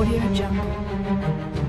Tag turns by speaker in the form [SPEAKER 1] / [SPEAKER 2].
[SPEAKER 1] Audio Jungle.